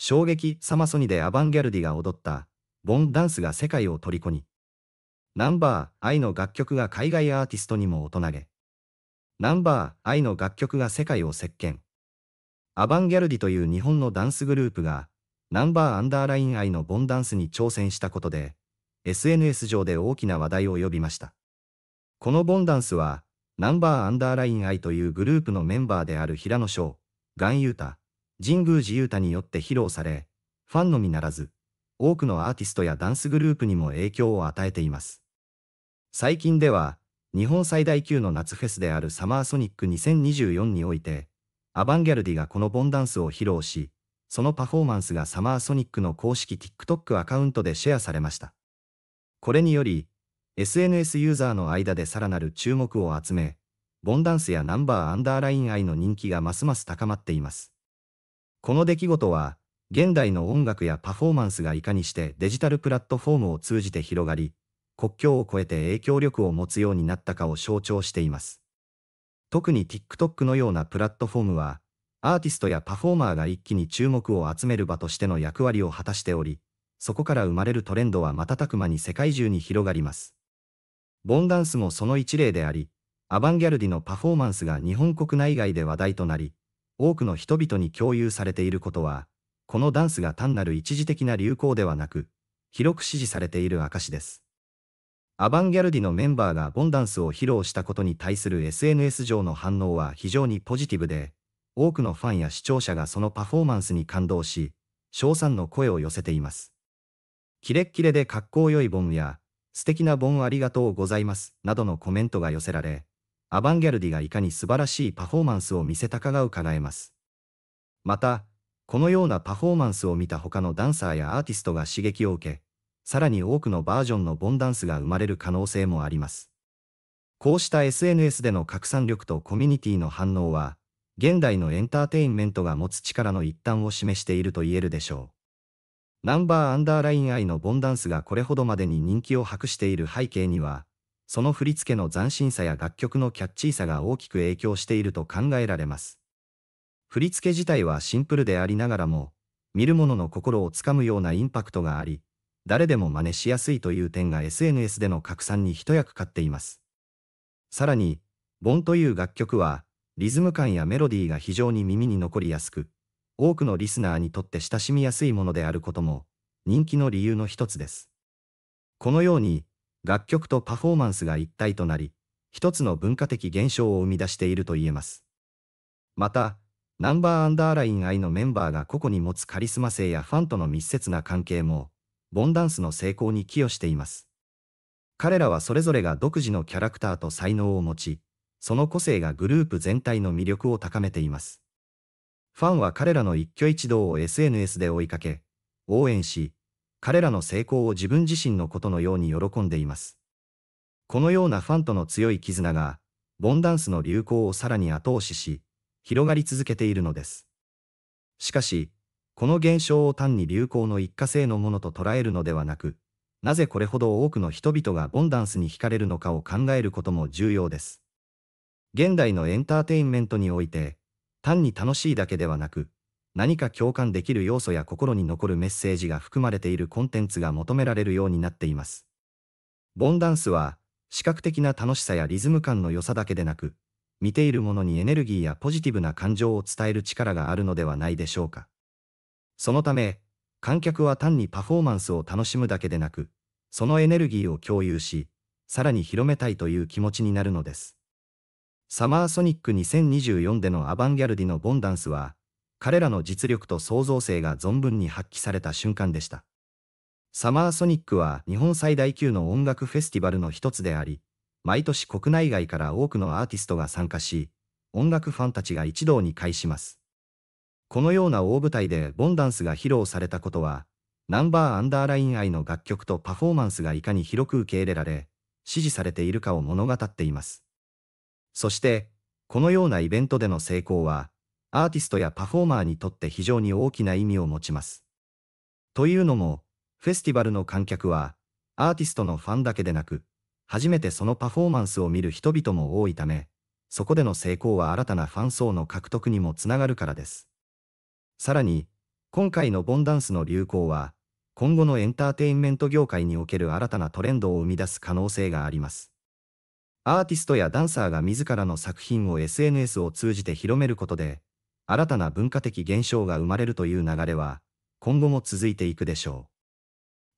衝撃サマソニでアバンギャルディが踊ったボンダンスが世界を虜に。ナンバー愛の楽曲が海外アーティストにも大人げ。ナンバー愛の楽曲が世界を席巻。アバンギャルディという日本のダンスグループがナンバーアンダーライン愛のボンダンスに挑戦したことで SNS 上で大きな話題を呼びました。このボンダンスはナンバーアンダーライン愛というグループのメンバーである平野翔、ガンユータ、神宮寺勇太によって披露され、ファンのみならず、多くのアーティストやダンスグループにも影響を与えています。最近では、日本最大級の夏フェスであるサマーソニック2024において、アバンギャルディがこのボンダンスを披露し、そのパフォーマンスがサマーソニックの公式 TikTok アカウントでシェアされました。これにより、SNS ユーザーの間でさらなる注目を集め、ボンダンスやナンバーアンダーライン愛の人気がますます高まっています。この出来事は、現代の音楽やパフォーマンスがいかにしてデジタルプラットフォームを通じて広がり、国境を越えて影響力を持つようになったかを象徴しています。特に TikTok のようなプラットフォームは、アーティストやパフォーマーが一気に注目を集める場としての役割を果たしており、そこから生まれるトレンドは瞬く間に世界中に広がります。ボンダンスもその一例であり、アバンギャルディのパフォーマンスが日本国内外で話題となり、多くの人々に共有されていることは、このダンスが単なる一時的な流行ではなく、広く支持されている証です。アバンギャルディのメンバーがボンダンスを披露したことに対する SNS 上の反応は非常にポジティブで、多くのファンや視聴者がそのパフォーマンスに感動し、称賛の声を寄せています。キレッキレで格好良いボンや、素敵なボンありがとうございます、などのコメントが寄せられ、アバンギャルディがいかに素晴らしいパフォーマンスを見せたかが伺えます。また、このようなパフォーマンスを見た他のダンサーやアーティストが刺激を受け、さらに多くのバージョンのボンダンスが生まれる可能性もあります。こうした SNS での拡散力とコミュニティの反応は、現代のエンターテインメントが持つ力の一端を示していると言えるでしょう。ナンバーアンダーライン愛のボンダンスがこれほどまでに人気を博している背景には、その振り付けの斬新さや楽曲のキャッチーさが大きく影響していると考えられます。振り付け自体はシンプルでありながらも、見る者の心をつかむようなインパクトがあり、誰でも真似しやすいという点が SNS での拡散に一役買っています。さらに、ボンという楽曲は、リズム感やメロディーが非常に耳に残りやすく、多くのリスナーにとって親しみやすいものであることも、人気の理由の一つです。このように、楽曲とパフォーマンスが一体となり、一つの文化的現象を生み出していると言えます。また、ナンバーアンダーライン愛のメンバーが個々に持つカリスマ性やファンとの密接な関係も、ボンダンスの成功に寄与しています。彼らはそれぞれが独自のキャラクターと才能を持ち、その個性がグループ全体の魅力を高めています。ファンは彼らの一挙一動を SNS で追いかけ、応援し、彼らの成功を自分自身のことのように喜んでいます。このようなファンとの強い絆が、ボンダンスの流行をさらに後押しし、広がり続けているのです。しかし、この現象を単に流行の一過性のものと捉えるのではなく、なぜこれほど多くの人々がボンダンスに惹かれるのかを考えることも重要です。現代のエンターテインメントにおいて、単に楽しいだけではなく、何か共感できる要素や心に残るメッセージが含まれているコンテンツが求められるようになっています。ボンダンスは、視覚的な楽しさやリズム感の良さだけでなく、見ている者にエネルギーやポジティブな感情を伝える力があるのではないでしょうか。そのため、観客は単にパフォーマンスを楽しむだけでなく、そのエネルギーを共有し、さらに広めたいという気持ちになるのです。サマーソニック2024でのアバンギャルディのボンダンスは、彼らの実力と創造性が存分に発揮された瞬間でした。サマーソニックは日本最大級の音楽フェスティバルの一つであり、毎年国内外から多くのアーティストが参加し、音楽ファンたちが一堂に会します。このような大舞台でボンダンスが披露されたことは、ナンバーアンダーライン愛の楽曲とパフォーマンスがいかに広く受け入れられ、支持されているかを物語っています。そして、このようなイベントでの成功は、アーティストやパフォーマーにとって非常に大きな意味を持ちます。というのも、フェスティバルの観客は、アーティストのファンだけでなく、初めてそのパフォーマンスを見る人々も多いため、そこでの成功は新たなファン層の獲得にもつながるからです。さらに、今回のボンダンスの流行は、今後のエンターテインメント業界における新たなトレンドを生み出す可能性があります。アーティストやダンサーが自らの作品を SNS を通じて広めることで、新たな文化的現象が生まれるという流れは、今後も続いていくでしょう。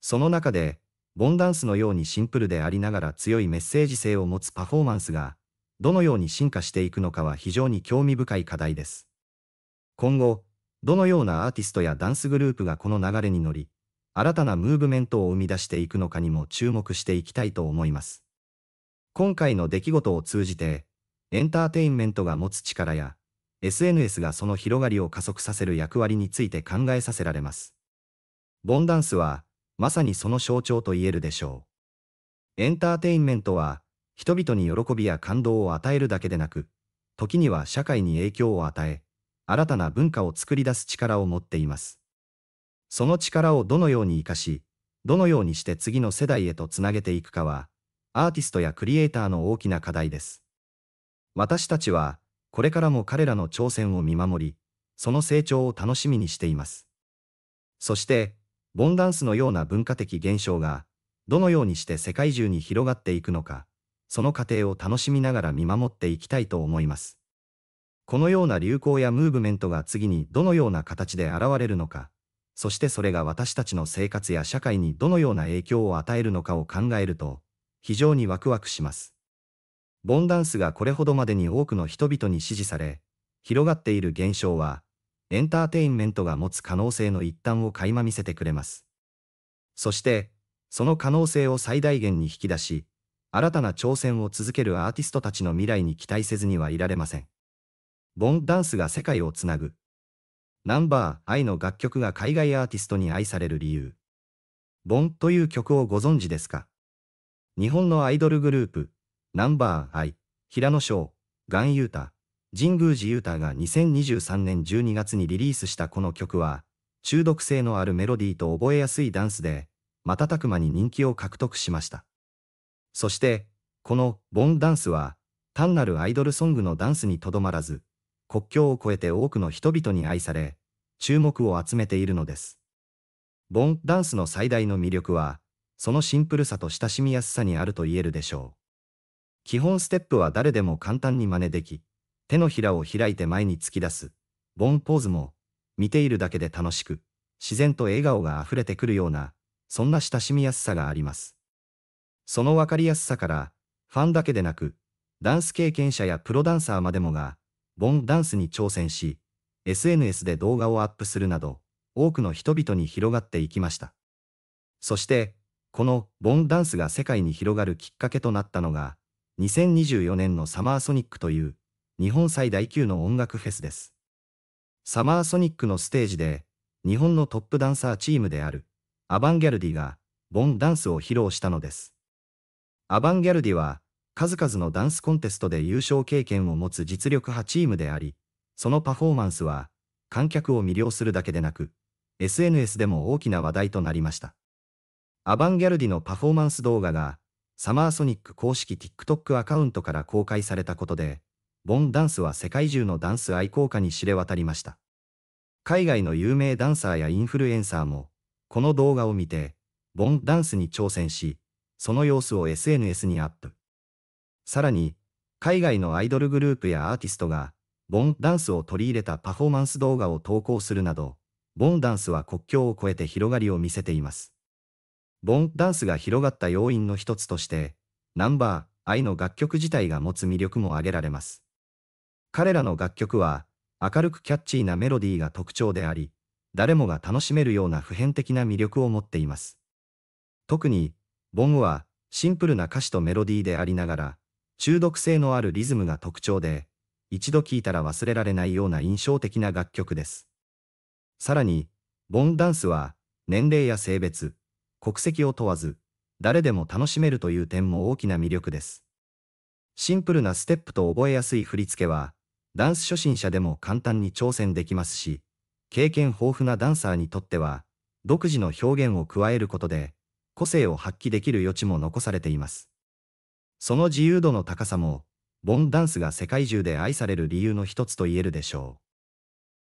その中で、ボンダンスのようにシンプルでありながら強いメッセージ性を持つパフォーマンスが、どのように進化していくのかは非常に興味深い課題です。今後、どのようなアーティストやダンスグループがこの流れに乗り、新たなムーブメントを生み出していくのかにも注目していきたいと思います。今回の出来事を通じて、エンターテインメントが持つ力や、SNS がその広がりを加速させる役割について考えさせられます。ボンダンスは、まさにその象徴と言えるでしょう。エンターテインメントは、人々に喜びや感動を与えるだけでなく、時には社会に影響を与え、新たな文化を作り出す力を持っています。その力をどのように活かし、どのようにして次の世代へとつなげていくかは、アーティストやクリエイターの大きな課題です。私たちは、これからも彼らの挑戦を見守り、その成長を楽しみにしています。そして、ボンダンスのような文化的現象が、どのようにして世界中に広がっていくのか、その過程を楽しみながら見守っていきたいと思います。このような流行やムーブメントが次にどのような形で現れるのか、そしてそれが私たちの生活や社会にどのような影響を与えるのかを考えると、非常にワクワクします。ボンダンスがこれほどまでに多くの人々に支持され、広がっている現象は、エンターテインメントが持つ可能性の一端を垣間見せてくれます。そして、その可能性を最大限に引き出し、新たな挑戦を続けるアーティストたちの未来に期待せずにはいられません。ボンダンスが世界をつなぐ。ナンバー愛の楽曲が海外アーティストに愛される理由。ボンという曲をご存知ですか？日本のアイドルグループ、ナンバー愛、平野翔、ガンユータ、神宮寺ユータが2023年12月にリリースしたこの曲は、中毒性のあるメロディーと覚えやすいダンスで、瞬く間に人気を獲得しました。そして、このボンダンスは、単なるアイドルソングのダンスにとどまらず、国境を越えて多くの人々に愛され、注目を集めているのです。ボンダンスの最大の魅力は、そのシンプルさと親しみやすさにあると言えるでしょう。基本ステップは誰でも簡単に真似でき、手のひらを開いて前に突き出す、ボンポーズも、見ているだけで楽しく、自然と笑顔が溢れてくるような、そんな親しみやすさがあります。そのわかりやすさから、ファンだけでなく、ダンス経験者やプロダンサーまでもが、ボンダンスに挑戦し、SNS で動画をアップするなど、多くの人々に広がっていきました。そして、このボンダンスが世界に広がるきっかけとなったのが、2024年のサマーソニックという日本最大級の音楽フェスです。サマーソニックのステージで、日本のトップダンサーチームであるアバンギャルディがボンダンスを披露したのです。アバンギャルディは数々のダンスコンテストで優勝経験を持つ実力派チームであり、そのパフォーマンスは、観客を魅了するだけでなく、SNS でも大きな話題となりました。アバンギャルディのパフォーマンス動画が、サマーソニック公式 TikTok アカウントから公開されたことで、ボンダンスは世界中のダンス愛好家に知れ渡りました。海外の有名ダンサーやインフルエンサーも、この動画を見て、ボンダンスに挑戦し、その様子を SNS にアップ。さらに、海外のアイドルグループやアーティストが、ボンダンスを取り入れたパフォーマンス動画を投稿するなど、ボンダンスは国境を越えて広がりを見せています。ボンダンスが広がった要因の一つとして、ナンバー、愛の楽曲自体が持つ魅力も挙げられます。彼らの楽曲は、明るくキャッチーなメロディーが特徴であり、誰もが楽しめるような普遍的な魅力を持っています。特に、ボンは、シンプルな歌詞とメロディーでありながら、中毒性のあるリズムが特徴で、一度聴いたら忘れられないような印象的な楽曲です。さらに、ボンダンスは、年齢や性別、国籍を問わず、誰でも楽しめるという点も大きな魅力です。シンプルなステップと覚えやすい振り付けは、ダンス初心者でも簡単に挑戦できますし、経験豊富なダンサーにとっては、独自の表現を加えることで、個性を発揮できる余地も残されています。その自由度の高さも、ボンダンスが世界中で愛される理由の一つと言えるでしょう。